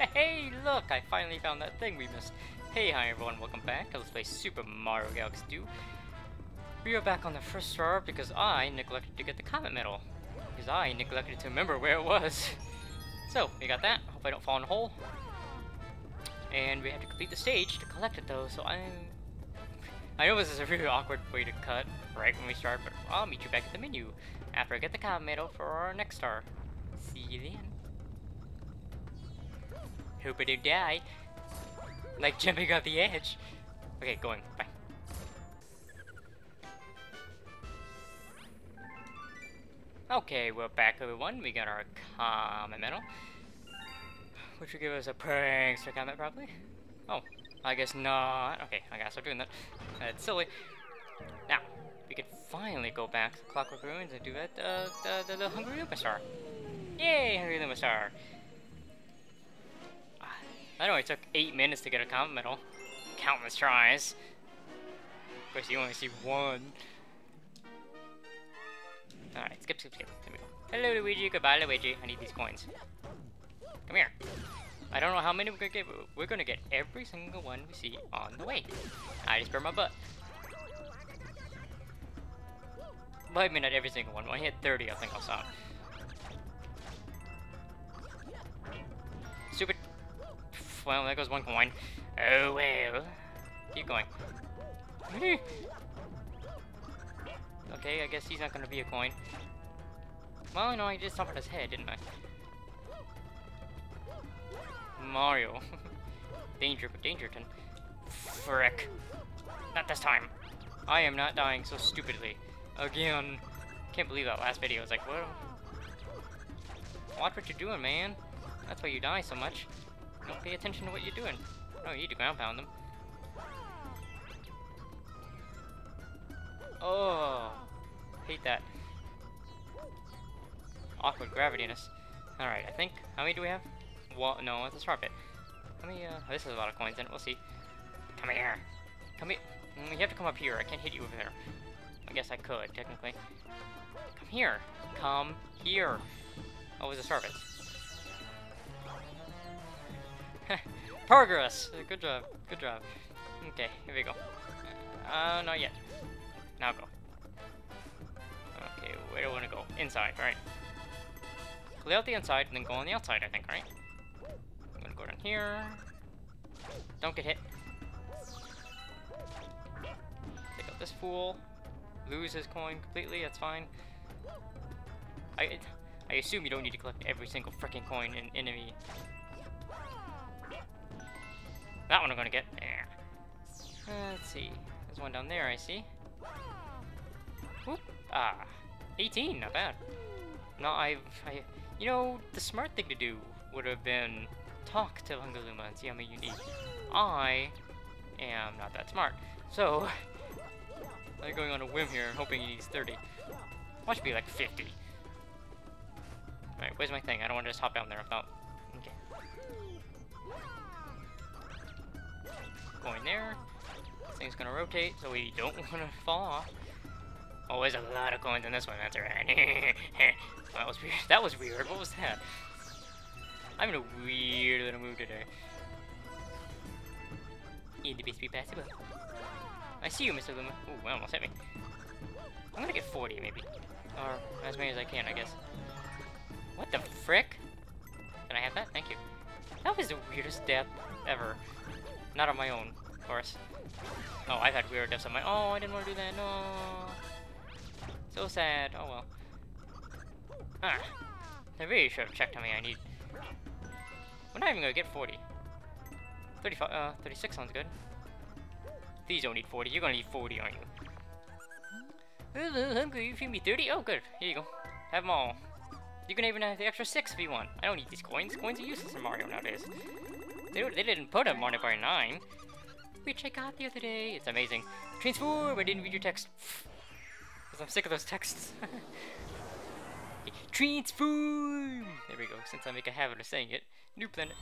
Hey, look! I finally found that thing we missed. Hey, hi everyone, welcome back Let's Play Super Mario Galaxy 2. We are back on the first star because I neglected to get the Comet Medal. Because I neglected to remember where it was. So, we got that. Hope I don't fall in a hole. And we have to complete the stage to collect it though, so I'm... I know this is a really awkward way to cut right when we start, but I'll meet you back at the menu after I get the Comet Medal for our next star. See you then. Hope I don't die. Like jumping off the edge. Okay, going. Bye. Okay, we're back everyone. We got our Comet Medal. Which will give us a Prankster Comet probably. Oh, I guess not. Okay, I gotta start doing that. That's silly. Now, we could finally go back to Clockwork Ruins and do that, uh, the, the, the Hungry Luma Star. Yay, Hungry Luma Star. I know it took 8 minutes to get a Comet Medal. Countless tries. Of course, you only see one. Alright, skip, skip, skip. There we go. Hello, Luigi. Goodbye, Luigi. I need these coins. Come here. I don't know how many we're gonna get, but we're gonna get every single one we see on the way. I just burned my butt. Well, I mean, not every single one. When I hit 30, I think I'll stop. Well, there goes one coin. Oh well. Keep going. okay, I guess he's not gonna be a coin. Well, no, I just on his head, didn't I? Mario. Danger, but Dangerton. Frick. Not this time. I am not dying so stupidly. Again. Can't believe that last video. I was like, what? Watch what you're doing, man. That's why you die so much. Don't pay attention to what you're doing. Oh, you need to ground pound them. Oh, hate that. Awkward gravitiness. Alright, I think, how many do we have? Well, no, it's a sharp bit. How many, uh, this is a lot of coins in it, we'll see. Come here. Come here. Mm, you have to come up here, I can't hit you over there. I guess I could, technically. Come here. Come here. Oh, it was a sharp bit. Progress! Good job. Good job. Okay, here we go. Uh, not yet. Now go. Okay, where do I want to go? Inside, right. Clear out the inside and then go on the outside, I think, right? I'm gonna go down here. Don't get hit. Take out this fool. Lose his coin completely, that's fine. I I assume you don't need to collect every single freaking coin in enemy that one I'm gonna get. There. Uh, let's see. There's one down there, I see. Whoop. Ah. 18, not bad. No, I've... I, you know, the smart thing to do would have been talk to Lungaluma and see how many you need. I am not that smart. So, I'm going on a whim here hoping he needs 30. Watch be like 50. Alright, where's my thing? I don't want to just hop down there without Going there. Thing's gonna rotate, so we don't want to fall off. There's a lot of coins in this one, that's alright. that was weird. That was weird. What was that? I'm in a weird little mood today. In the be possible. I see you, Mr. Luma. Ooh, almost hit me. I'm gonna get 40, maybe. Or as many as I can, I guess. What the frick? Can I have that? Thank you. That was the weirdest death ever. Not on my own, of course. Oh, I've had weird deaths on my- Oh, I didn't want to do that, no! So sad, oh well. Ah. I really should have checked how many I need. We're not even gonna get 40. 35, uh, 36 sounds good. These don't need 40, you're gonna need 40, aren't you? Hungry, you feed me 30? Oh, good, here you go. Have them all. You can even have the extra 6 if you want. I don't need these coins. Coins are useless in Mario nowadays. They, they didn't put a Party 9. Which I got the other day. It's amazing. Transform! I didn't read your text. Because I'm sick of those texts. Transform! There we go, since I make a habit of saying it. New planet.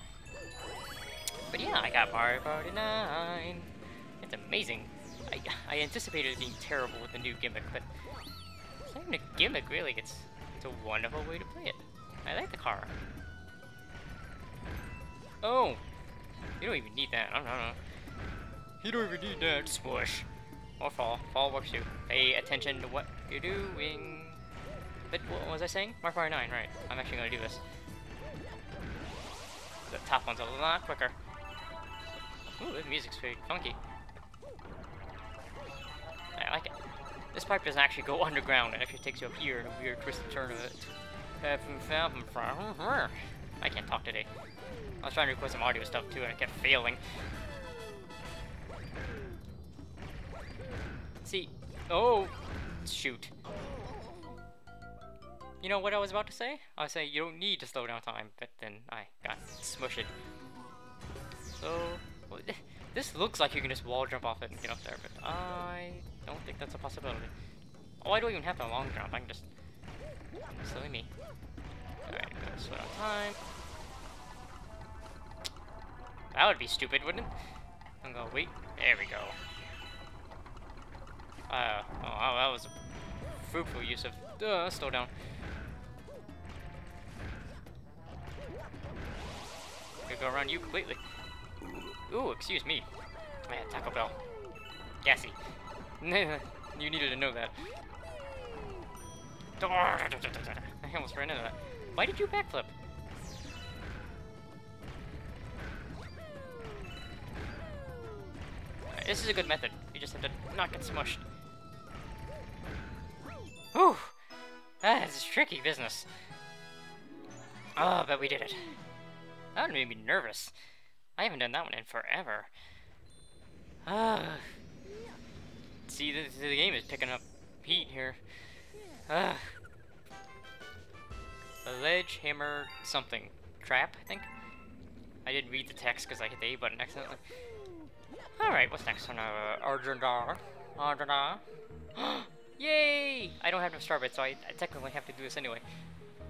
But yeah, I got Mario Party 9. It's amazing. I, I anticipated it being terrible with the new gimmick, but it's not even a gimmick, really. It's, it's a wonderful way to play it. I like the car. Oh! You don't even need that. I don't know. You don't even need that. Smush. Or fall. Fall works too. Pay attention to what you're doing. But what was I saying? Mark Mario 9, right. I'm actually gonna do this. The top one's a lot quicker. Ooh, the music's very funky. I like it. This pipe doesn't actually go underground, it actually takes you up here in a weird twisted turn of it. I can't talk today. I was trying to record some audio stuff too, and I kept failing. See, oh, shoot. You know what I was about to say? I was saying you don't need to slow down time, but then I got smushed. So, this looks like you can just wall jump off it and get up there, but I don't think that's a possibility. Oh, I don't even have to long jump, I can just... Silly me. Alright, slow down time. That would be stupid, wouldn't it? I'm gonna wait. There we go. Uh, oh, that was a fruitful use of... Uh, slow down. Gonna go around you completely. Ooh, excuse me. Man, Taco Bell. Gassy. you needed to know that. I almost ran into that. Why did you backflip? This is a good method. You just have to not get smushed. Whew! That is tricky business. Oh, but we did it. That made me nervous. I haven't done that one in forever. Ah. See, the, the game is picking up heat here. Ah. A ledge, hammer, something. Trap, I think? I didn't read the text because I hit the A button accidentally. Alright, what's next on our uh, Arjuna? Arjuna? Yay! I don't have no star bits, so I, I, technically have to do this anyway.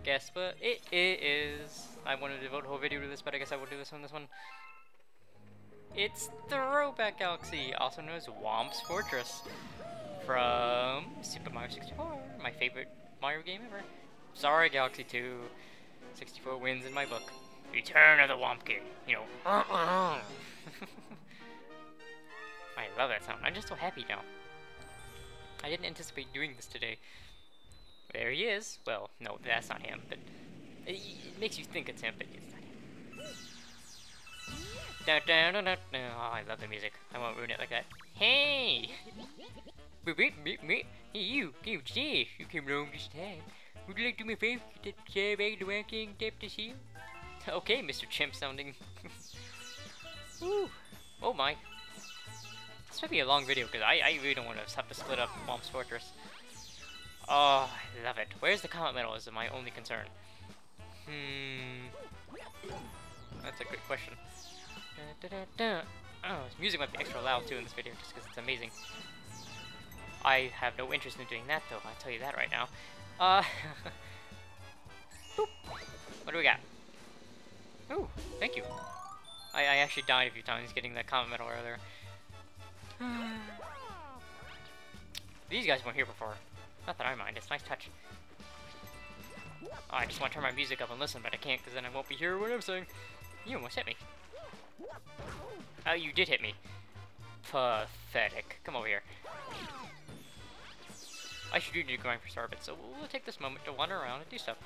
Guess, what it, it is. I wanted to devote a whole video to this, but I guess I will do this on this one. It's Throwback Galaxy, also known as Whomp's Fortress, from Super Mario 64, my favorite Mario game ever. Sorry, Galaxy 2. 64 wins in my book. Return of the Whomp King. You know. Love that sound. I'm just so happy now. I didn't anticipate doing this today. There he is. Well, no, that's not him, but it, it makes you think it's him, but it's not him. Oh, I love the music. I won't ruin it like that. Hey! Hey, you, you, Steve, you came along this time. Would you like to do me a favor? Get that survey the ranking tap this here? Okay, Mr. Chimp sounding. Oh my. This might be a long video because I, I really don't want to have to split up Whomp's Fortress. Oh, I love it. Where's the comet medal is my only concern. Hmm. That's a good question. Da, da, da, oh, this music might be extra loud too in this video just because it's amazing. I have no interest in doing that though, I'll tell you that right now. Uh, what do we got? Ooh, thank you. I, I actually died a few times getting that comet medal earlier. Hmm. These guys weren't here before. Not that I mind, it's nice touch. Oh, I just want to turn my music up and listen, but I can't because then I won't be hearing what I'm saying. You almost hit me. Oh, you did hit me. Pathetic. Come over here. I should do to grind for Starbit, so we'll take this moment to wander around and do stuff.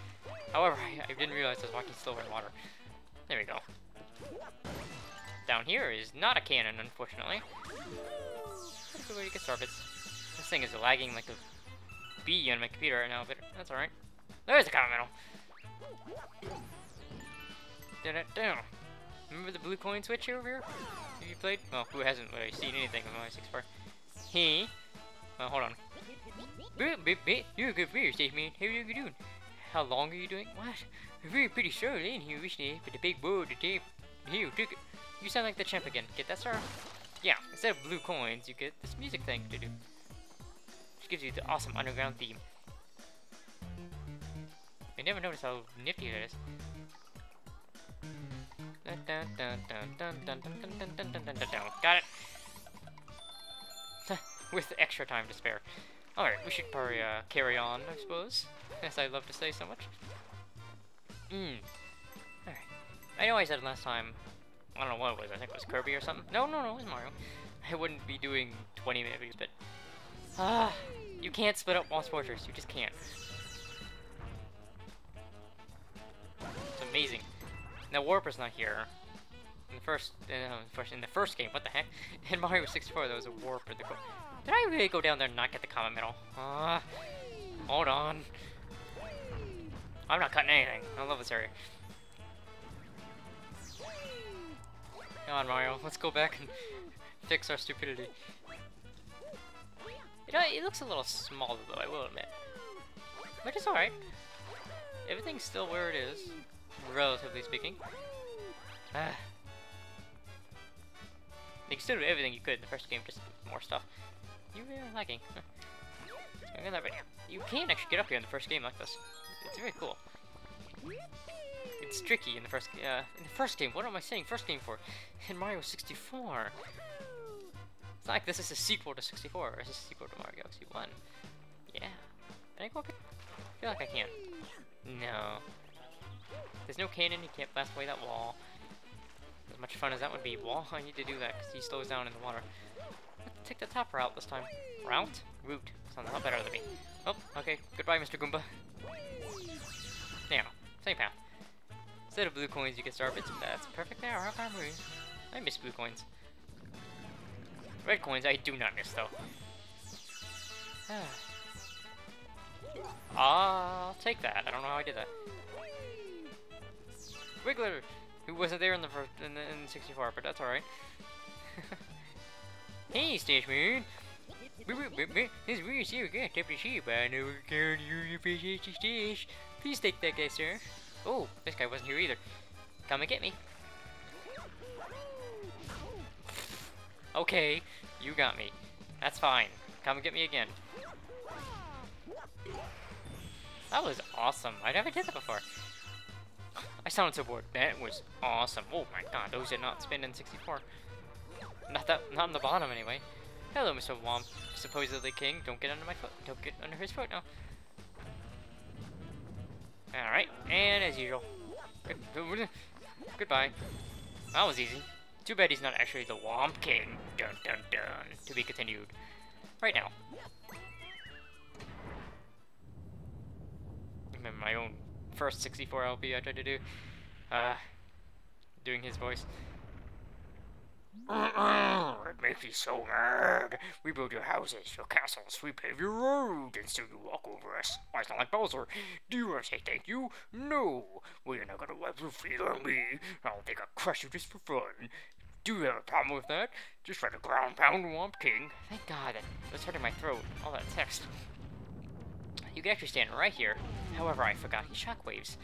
However, I, I didn't realize I was walking slower in water. There we go. Down here is not a cannon, unfortunately. That's a way to get Starbits. This thing is lagging like a bee on my computer right now, but that's alright. There's! Da -da -da. Remember the blue coin switch over here? Have you played? Well, who hasn't really seen anything from Mario 64? He. Well, hold on. Beep, beep, beep. You're a good player, Safe Man. How are you doing? How long are you doing? What? We're pretty sure in here recently, but the big boy, the tape. Here, took it. You sound like the champ again. Get that, sir? Yeah, instead of blue coins, you get this music thing to do. Which gives you the awesome underground theme. I never noticed how nifty that is. Got it! With extra time to spare. Alright, we should probably uh, carry on, I suppose. As I love to say so much. Mmm. Alright. I know I said last time, I don't know what it was, I think it was Kirby or something. No, no, no, it was Mario. I wouldn't be doing 20 minute but... Ah, you can't split up Whomp's Fortress, you just can't. It's amazing. Now Warper's not here. In the first, uh, first, in the first game, what the heck? In Mario 64, there was a Warper. The Did I really go down there and not get the comet medal? Ah, uh, hold on. I'm not cutting anything. I love this area. Come on, Mario. Let's go back and fix our stupidity. You know, it looks a little smaller, though, I will admit. But it's alright. Everything's still where it is, relatively speaking. Ah. You can still do everything you could in the first game, just more stuff. You really are lagging. You can actually get up here in the first game like this. It's very cool. It's tricky in the first uh, in the first game. What am I saying first game for? In Mario 64. It's like this is a sequel to 64. It's a sequel to Mario Galaxy 1. Yeah. Can I go up here? I feel like I can. No. There's no cannon. You can't blast away that wall. As much fun as that would be. Wall, I need to do that because he slows down in the water. Let's take the top route this time. Route? Route. Sounds a lot better than me. Oh, okay. Goodbye, Mr. Goomba. Now, same path. Instead of blue coins, you get star bits. That's perfect there. Rock armory. I miss blue coins. Red coins, I do not miss though. I'll take that. I don't know how I did that. Wiggler, who wasn't there in the first, in, the, in 64, but that's alright. hey, Stage Moon. This is weird, see, we got the sheep. I we can't use your fish. Please take that guy, sir. Oh, this guy wasn't here either. Come and get me. Okay, you got me. That's fine. Come and get me again. That was awesome. I never did that before. I sounded so bored. That was awesome. Oh my god, those did not spin in 64. Not that, not on the bottom anyway. Hello, Mr. Whomp, supposedly king. Don't get under my foot. Don't get under his foot now. Alright, and as usual. Goodbye. That was easy. Too bad he's not actually the Whomp King. Dun dun dun. To be continued. Right now. Remember my own first 64 LP I tried to do. Uh, doing his voice. It makes me so mad. We build your houses, your castles, we pave your road, and still you walk over us. I sound like Bowser. Do you want to say thank you? No. Well, you're not gonna wipe your feet on me. I don't think I'll crush you just for fun. Do you have a problem with that? Just try to ground pound Whomp King. Thank God, that was hurting my throat. All that text. You can actually stand right here. However, I forgot he shockwaves.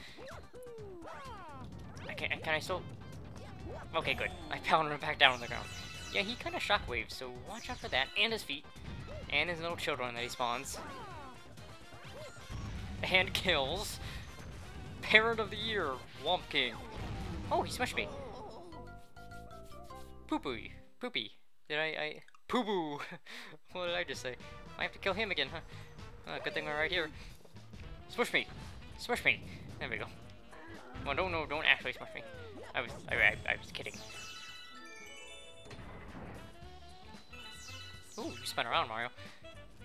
I can, can I still Okay, good. I pounded him back down on the ground. Yeah, he kind of shockwaves, so watch out for that. And his feet. And his little children that he spawns. And kills. Parent of the Year, Whomp King. Oh, he smushed me. Poopy. Poopy. Did I, I... Poo boo! what did I just say? I have to kill him again, huh? Uh, good thing we're right here. Smush me! Smush me! There we go. Well, don't, no, don't actually smush me. I was, I, I, I was kidding. Ooh, you spin around, Mario.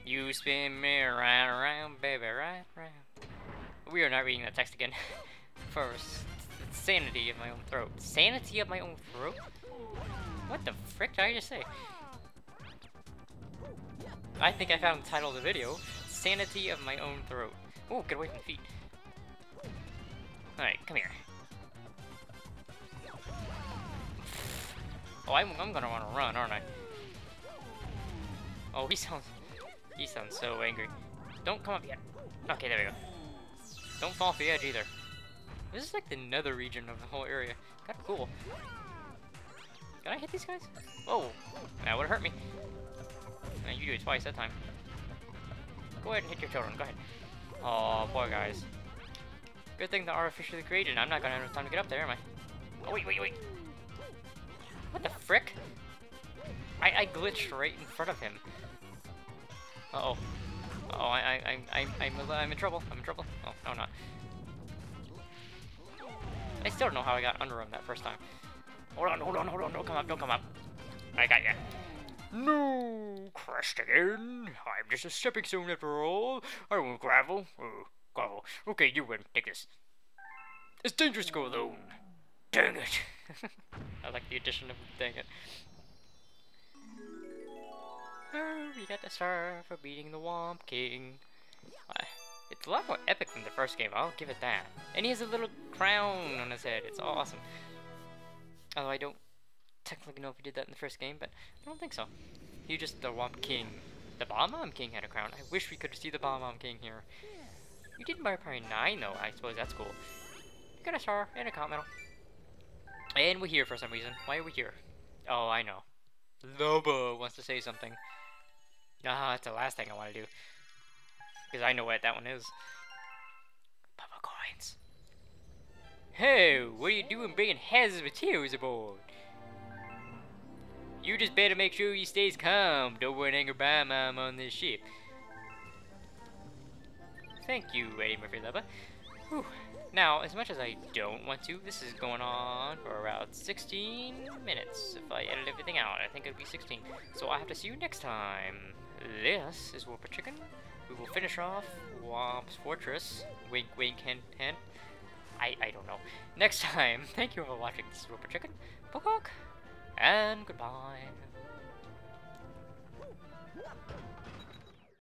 You spin me right around, baby, right around. We are not reading that text again. First, sanity of my own throat. Sanity of my own throat? What the frick did I just say? I think I found the title of the video. Sanity of my own throat. Oh, get away from the feet. Alright, come here. Oh, I'm, I'm gonna wanna run, aren't I? Oh, he sounds... He sounds so angry. Don't come up yet. Okay, there we go. Don't fall off the edge either. This is like the nether region of the whole area. Kinda cool. Can I hit these guys? Oh, that would've hurt me. You do it twice that time. Go ahead and hit your children, go ahead. Oh, poor guys. Good thing they're artificially created. I'm not gonna have time to get up there, am I? Oh, wait, wait, wait. What the frick? I, I glitched right in front of him. Uh-oh. Uh oh, I, I, I, I, I'm, I'm in trouble. I'm in trouble. Oh, no, not. I still don't know how I got under him that first time. Hold on, hold on, hold on, don't come up, don't come up. I got ya. No, crashed again. I'm just a stepping stone after all. I won't gravel. Oh, Okay, you win. Take this. It's dangerous to go alone. Dang it. I like the addition of dang it. Oh, we got the star for beating the Whomp King. Uh, it's a lot more epic than the first game, I'll give it that. And he has a little crown on his head, it's awesome. Although I don't technically know if he did that in the first game, but I don't think so. He just the Whomp King. The Bob-omb King had a crown. I wish we could see the Bob-omb King here. We did Mario Party 9 though, I suppose that's cool. You got a star and a comet medal. And we're here for some reason. Why are we here? Oh, I know. Lubba wants to say something. Ah, that's the last thing I want to do. Because I know what that one is. Papa coins. Hey, what are you doing bringing hazardous materials aboard? You just better make sure you stays calm. Don't run anger by mom on this ship. Thank you, Eddie Murphy Lover. Whew. Now, as much as I don't want to, this is going on for about 16 minutes. If I edit everything out, I think it'll be 16. So I have to see you next time. This is Whooper Chicken. We will finish off Whomp's Fortress. Wink, wink, hint, hint. I, I don't know. Next time, thank you for watching. This is Whooper Chicken. Book and goodbye.